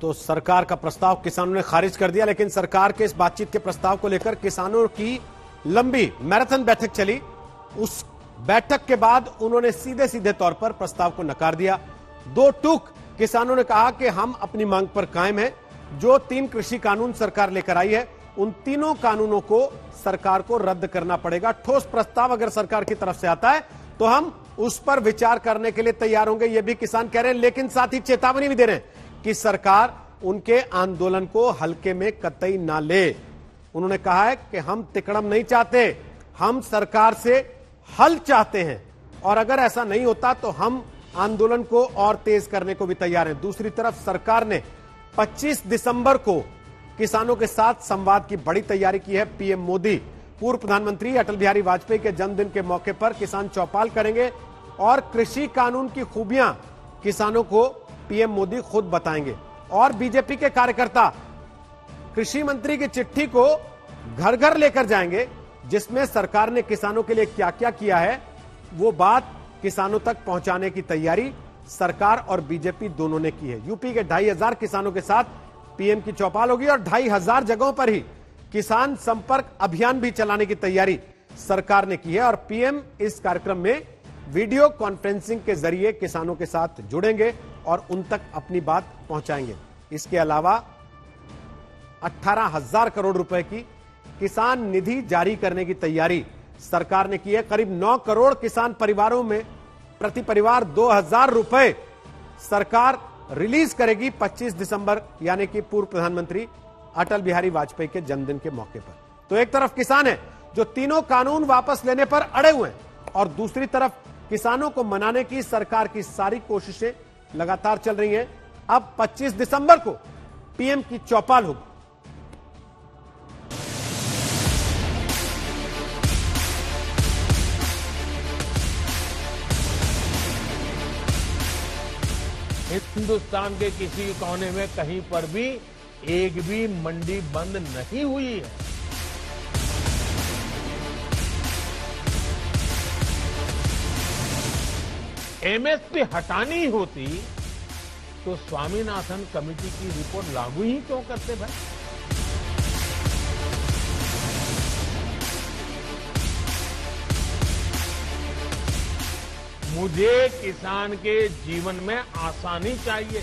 तो सरकार का प्रस्ताव किसानों ने खारिज कर दिया, लेकिन सरकार के इस बातचीत के प्रस्ताव को लेकर किसानों की लंबी मैराथन बैठक चली। उस बैठक के बाद उन्होंने सीधे सीधे तौर पर प्रस्ताव को नकार दिया। दो टूक किसानों ने कहा कि हम अपनी मांग पर कायम हैं। जो तीन कृषि कानून सरकार लेकर आई है, उन तीनों कानूनों को सरकार को रद्द करना पड़ेगा। ठोस प्रस्ताव अगर सरकार की तरफ़ से आता है तो हम उस पर विचार करने के लिए तैयार होंगे, ये भी किसान कह रहे हैं, लेकिन साथ ही चेतावनी भी दे रहे हैं। कि सरकार उनके आंदोलन को हल्के में कतई ना ले। उन्होंने कहा है कि हम तिकड़म नहीं चाहते, हम सरकार से हल चाहते हैं। और अगर ऐसा नहीं होता तो हम आंदोलन को और तेज करने को भी तैयार हैं। दूसरी तरफ़ सरकार ने 25 दिसंबर को किसानों के साथ संवाद की बड़ी तैयारी की है पीएम मोदी। पूर्व प्रधानमंत्री अटल बिहारी वाजपेयी के जन्मदिन के मौके पर किसान चौपाल करेंगे और कृषि कानून की खूबियाँ किसानों को पीएम मोदी खुद बताएँगे। और बीजेपी के कार्यकर्ता, कृषि मंत्री की चिट्ठी को घर घर लेकर जाएँगे, जिसमें सरकार ने किसानों के लिए क्या क्या किया है, वो बात किसानों तक पहुँचाने की तैयारी सरकार और बीजेपी दोनों ने की है। यूपी के ढाई हज़ार किसानों के साथ पीएम की चौपाल होगी और ढाई हज़ार जगहों पर ही किसान संपर्क अभियान भी चलाने की तैयारी सरकार ने की है और पीएम इस कार्यक्रम में वीडियो कॉन्फ्रेंसिंग के ज़रिए किसानों के साथ जुड़ेंगे। और उन तक अपनी बात पहुंचाएँगे। इसके अलावा अट्ठारह हज़ार करोड़ रुपए की किसान निधि जारी करने की तैयारी सरकार ने की है। करीब 9 करोड़ किसान परिवारों में प्रति परिवार 2000 रुपए सरकार रिलीज़ करेगी 25 दिसंबर, यानी कि पूर्व प्रधानमंत्री अटल बिहारी वाजपेयी के जन्मदिन के मौके पर। तो एक तरफ़ किसान है जो तीनों कानून वापस लेने पर अड़े हुए हैं और दूसरी तरफ़ किसानों को मनाने की सरकार की सारी कोशिशें लगातार चल रही है। अब 25 दिसंबर को पीएम की चौपाल होगी। हिंदुस्तान के किसी कोने में कहीं पर भी एक भी मंडी बंद नहीं हुई है। एमएसपी हटानी होती तो स्वामीनाथन कमेटी की रिपोर्ट लागू ही क्यों करते भाई? मुझे किसान के जीवन में आसानी चाहिए।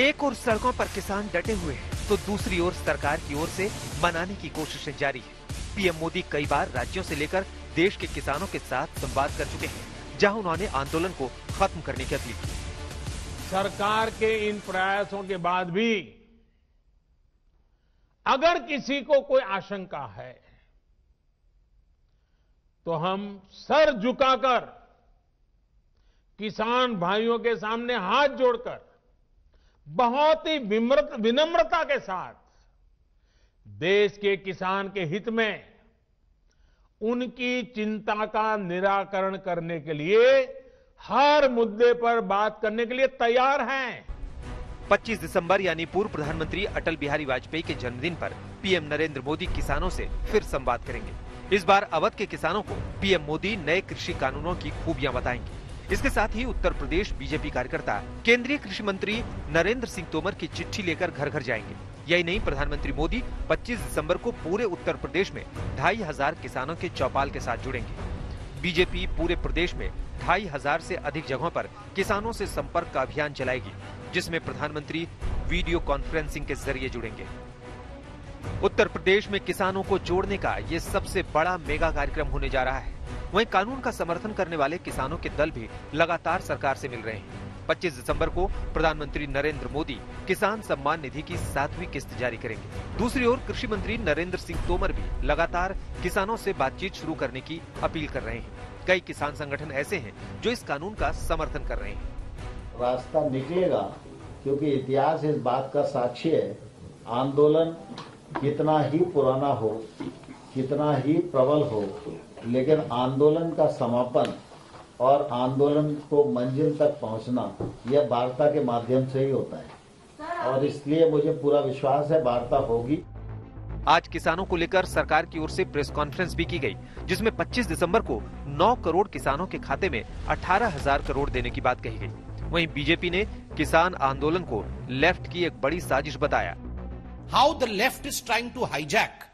एक और सड़कों पर किसान डटे हुए हैं। तो दूसरी ओर सरकार की ओर से मनाने की कोशिशें जारी है। पीएम मोदी कई बार राज्यों से लेकर देश के किसानों के साथ संवाद कर चुके हैं, जहाँ उन्होंने आंदोलन को खत्म करने की अपील की। सरकार के इन प्रयासों के बाद भी अगर किसी को कोई आशंका है तो हम सर झुकाकर किसान भाइयों के सामने हाथ जोड़कर बहुत ही विनम्रता के साथ देश के किसान के हित में उनकी चिंता का निराकरण करने के लिए, हर मुद्दे पर बात करने के लिए तैयार हैं। 25 दिसंबर यानी पूर्व प्रधानमंत्री अटल बिहारी वाजपेयी के जन्मदिन पर पीएम नरेंद्र मोदी किसानों से फिर संवाद करेंगे। इस बार अवध के किसानों को पीएम मोदी नए कृषि कानूनों की खूबियाँ बताएँगे। इसके साथ ही उत्तर प्रदेश बीजेपी कार्यकर्ता, केंद्रीय कृषि मंत्री नरेंद्र सिंह तोमर की चिट्ठी लेकर घर घर जाएँगे। यही नहीं, प्रधानमंत्री मोदी 25 दिसंबर को पूरे उत्तर प्रदेश में ढाई हज़ार किसानों के चौपाल के साथ जुड़ेंगे। बीजेपी पूरे प्रदेश में ढाई हज़ार से अधिक जगहों पर किसानों से संपर्क का अभियान चलाएगी, जिसमें प्रधानमंत्री वीडियो कॉन्फ्रेंसिंग के ज़रिए जुड़ेंगे। उत्तर प्रदेश में किसानों को जोड़ने का ये सबसे बड़ा मेगा कार्यक्रम होने जा रहा है। वहीं कानून का समर्थन करने वाले किसानों के दल भी लगातार सरकार से मिल रहे हैं। 25 दिसंबर को प्रधानमंत्री नरेंद्र मोदी किसान सम्मान निधि की सातवीं किस्त जारी करेंगे। दूसरी ओर कृषि मंत्री नरेंद्र सिंह तोमर भी लगातार किसानों से बातचीत शुरू करने की अपील कर रहे हैं। कई किसान संगठन ऐसे हैं जो इस कानून का समर्थन कर रहे हैं। रास्ता निकलेगा, क्योंकि इतिहास इस बात का साक्षी है, आंदोलन कितना ही पुराना हो, कितना ही प्रबल हो लेकिन आंदोलन का समापन और आंदोलन को मंजिल तक पहुँचना यह वार्ता के माध्यम से ही होता है। और इसलिए मुझे पूरा विश्वास है वार्ता होगी। आज किसानों को लेकर सरकार की ओर से प्रेस कॉन्फ्रेंस भी की गई जिसमें 25 दिसंबर को 9 करोड़ किसानों के खाते में अठारह हज़ार करोड़ देने की बात कही गई। वहीं बीजेपी ने किसान आंदोलन को लेफ़्ट की एक बड़ी साजिश बताया। How the left is trying to hijack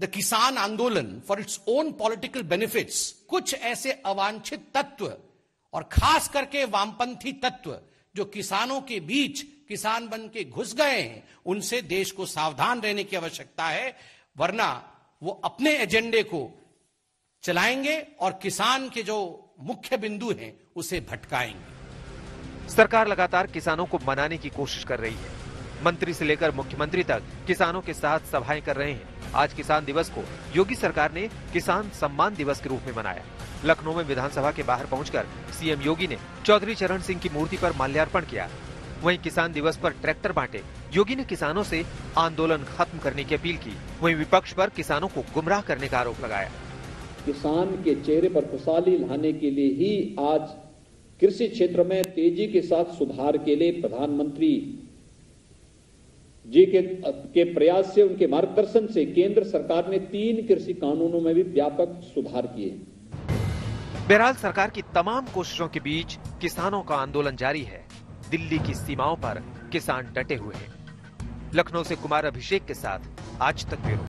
the kisan andolan for its own political benefits कुछ ऐसे अवांछित तत्व और खास करके वामपंथी तत्व जो किसानों के बीच किसान बन के घुस गए हैं, उनसे देश को सावधान रहने की आवश्यकता है, वरना वो अपने एजेंडे को चलाएँगे और किसान के जो मुख्य बिंदु हैं, उसे भटकाएँगे। सरकार लगातार किसानों को मनाने की कोशिश कर रही है। मंत्री से लेकर मुख्यमंत्री तक किसानों के साथ सभाएँ कर रहे हैं। आज किसान दिवस को योगी सरकार ने किसान सम्मान दिवस के रूप में मनाया। लखनऊ में विधानसभा के बाहर पहुंचकर सीएम योगी ने चौधरी चरण सिंह की मूर्ति पर माल्यार्पण किया। वहीं किसान दिवस पर ट्रैक्टर बांटे। योगी ने किसानों से आंदोलन खत्म करने की अपील की। वहीं विपक्ष पर किसानों को गुमराह करने का आरोप लगाया। किसान के चेहरे पर खुशहाली लाने के लिए ही आज कृषि क्षेत्र में तेज़ी के साथ सुधार के लिए प्रधानमंत्री जी के, के प्रयास से उनके मार्गदर्शन से केंद्र सरकार ने तीन कृषि कानूनों में भी व्यापक सुधार किए। बहरहाल सरकार की तमाम कोशिशों के बीच किसानों का आंदोलन जारी है। दिल्ली की सीमाओं पर किसान डटे हुए हैं। लखनऊ से कुमार अभिषेक के साथ आज तक ब्यूरो।